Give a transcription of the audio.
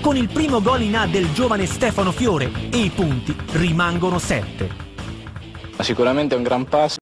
con il primo gol in A del giovane Stefano Fiore e i punti rimangono 7. Sicuramente è un gran passo.